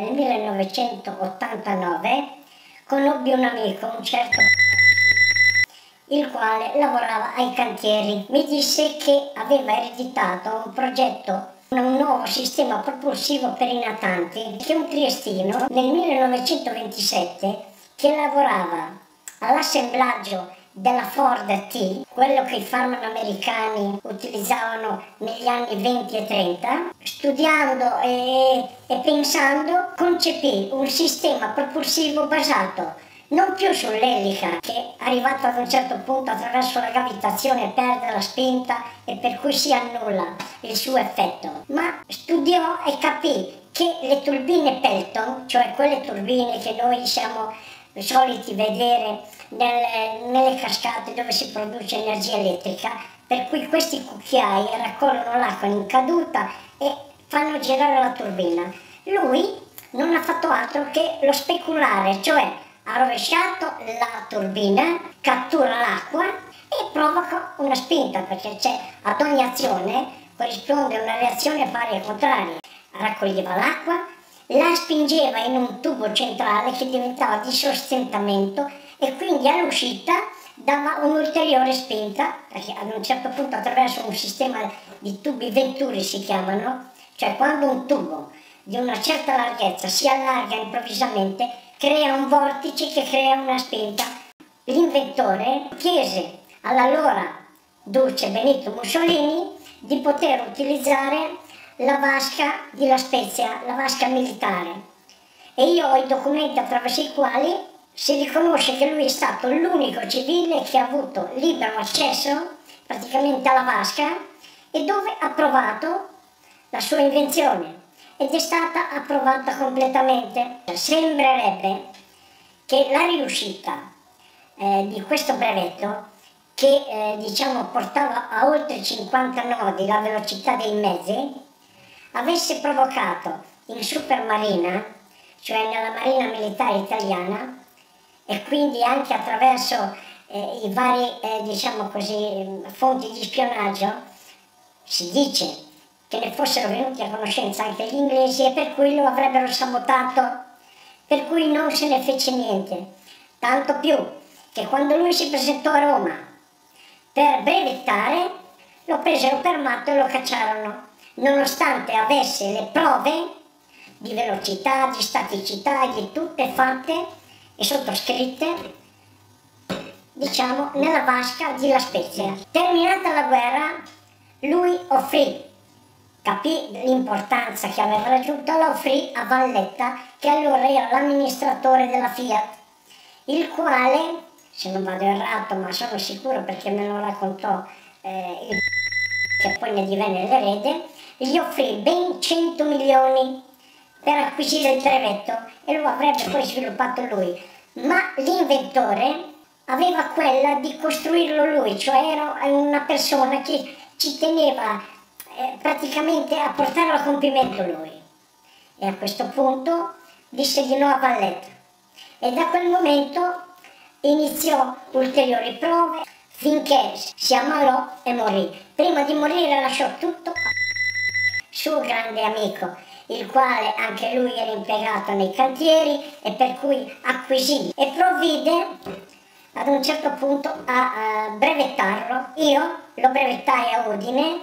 Nel 1989 conobbi un amico, un certo il quale lavorava ai cantieri. Mi disse che aveva ereditato un progetto un nuovo sistema propulsivo per i natanti che un triestino nel 1927 che lavorava all'assemblaggio della Ford T, quello che i farmaci americani utilizzavano negli anni 20 e 30, studiando e, e pensando concepì un sistema propulsivo basato non più sull'elica che arrivato ad un certo punto attraverso la gravitazione perde la spinta e per cui si annulla il suo effetto, ma studiò e capì che le turbine Pelton, cioè quelle turbine che noi siamo soliti vedere nelle, nelle cascate dove si produce energia elettrica, per cui questi cucchiai raccolgono l'acqua in caduta e fanno girare la turbina. Lui non ha fatto altro che lo speculare, cioè ha rovesciato la turbina, cattura l'acqua e provoca una spinta, perché c'è ad ogni azione corrisponde una reazione pari al contrario. Raccoglieva l'acqua, la spingeva in un tubo centrale che diventava di sostentamento e quindi all'uscita dava un'ulteriore spinta, perché ad un certo punto attraverso un sistema di tubi venturi si chiamano, cioè quando un tubo di una certa larghezza si allarga improvvisamente, crea un vortice che crea una spinta. L'inventore chiese all'allora duce Benito Mussolini di poter utilizzare la vasca di La Spezia, la vasca militare. E io ho i documenti attraverso i quali si riconosce che lui è stato l'unico civile che ha avuto libero accesso praticamente alla vasca e dove ha provato la sua invenzione ed è stata approvata completamente. Sembrerebbe che la riuscita eh, di questo brevetto, che eh, diciamo portava a oltre 50 nodi la velocità dei mezzi, avesse provocato in supermarina, cioè nella marina militare italiana, e quindi anche attraverso eh, i vari eh, diciamo così, fonti di spionaggio, si dice che ne fossero venuti a conoscenza anche gli inglesi e per cui lo avrebbero sabotato, per cui non se ne fece niente. Tanto più che quando lui si presentò a Roma per brevettare, lo presero per matto e lo cacciarono, nonostante avesse le prove di velocità, di staticità e di tutte fatte e sottoscritte, diciamo, nella vasca di La Spezia. Terminata la guerra, lui offrì capì l'importanza che aveva raggiunto, la offrì a Valletta, che allora era l'amministratore della Fiat, il quale, se non vado errato, ma sono sicuro perché me lo raccontò eh, il che poi ne divenne l'erede, gli offrì ben 100 milioni per acquisire il brevetto e lo avrebbe poi sviluppato lui. Ma l'inventore aveva quella di costruirlo lui, cioè era una persona che ci teneva eh, praticamente a portarlo a compimento lui. E a questo punto disse di no a Valletta. E da quel momento iniziò ulteriori prove finché si ammalò e morì. Prima di morire lasciò tutto a suo grande amico, il quale anche lui era impiegato nei cantieri e per cui acquisì e provvide ad un certo punto a, a brevettarlo. Io lo brevettai a Udine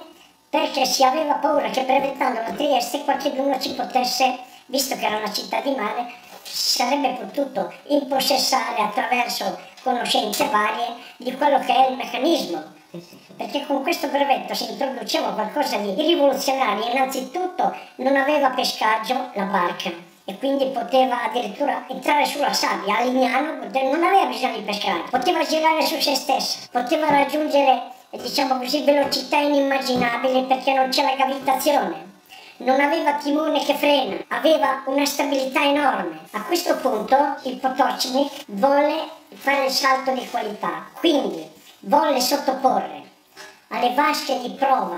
perché si aveva paura che brevettando la Trieste qualcuno ci potesse, visto che era una città di mare, si sarebbe potuto impossessare attraverso conoscenze varie di quello che è il meccanismo. Perché con questo brevetto si introduceva qualcosa di rivoluzionario. Innanzitutto non aveva pescaggio la barca e quindi poteva addirittura entrare sulla sabbia. A Lignano non aveva bisogno di pescare, poteva girare su se stesso, poteva raggiungere diciamo così, velocità inimmaginabili perché non c'è la gravitazione. Non aveva timone che frena, aveva una stabilità enorme. A questo punto il Potocnik volle fare il salto di qualità, quindi volle sottoporre alle vasche di prova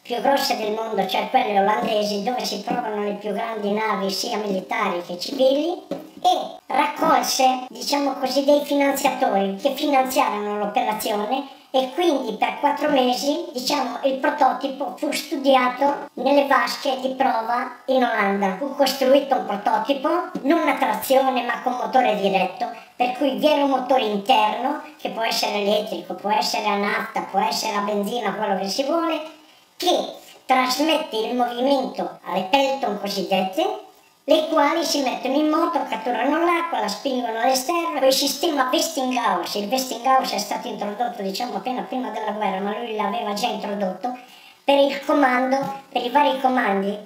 più grosse del mondo, cioè quelle olandesi, dove si trovano le più grandi navi sia militari che civili, e raccolse, diciamo così, dei finanziatori che finanziarono l'operazione e quindi per quattro mesi diciamo, il prototipo fu studiato nelle vasche di prova in Olanda. Fu costruito un prototipo non a trazione ma con motore diretto, per cui vi era un motore interno che può essere elettrico, può essere a nafta, può essere a benzina, quello che si vuole, che trasmette il movimento alle pelton cosiddette le quali si mettono in moto, catturano l'acqua, la spingono all'esterno, il sistema Westinghouse, il Westinghouse è stato introdotto diciamo appena prima della guerra, ma lui l'aveva già introdotto, per il comando, per i vari comandi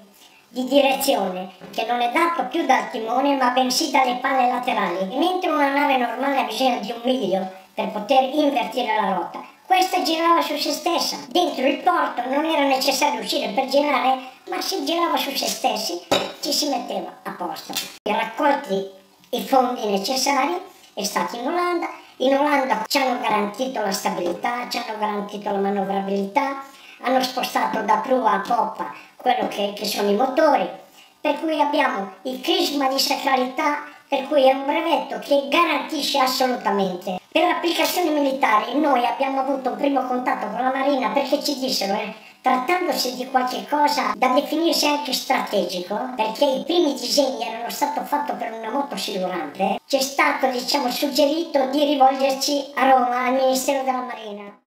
di direzione, che non è dato più dal timone ma bensì dalle palle laterali, mentre una nave normale ha bisogno di un miglio per poter invertire la rotta. Questa girava su se stessa, dentro il porto non era necessario uscire per girare, ma si girava su se stessi ci si metteva a posto. Raccolti i fondi necessari, è stato in Olanda, in Olanda ci hanno garantito la stabilità, ci hanno garantito la manovrabilità, hanno spostato da prua a poppa quello che, che sono i motori, per cui abbiamo il crisma di sacralità, per cui è un brevetto che garantisce assolutamente. Per l'applicazione militare noi abbiamo avuto un primo contatto con la Marina perché ci dissero eh, trattandosi di qualche cosa da definirsi anche strategico, perché i primi disegni erano stati fatti per una moto silurante, ci è stato diciamo, suggerito di rivolgerci a Roma, al Ministero della Marina.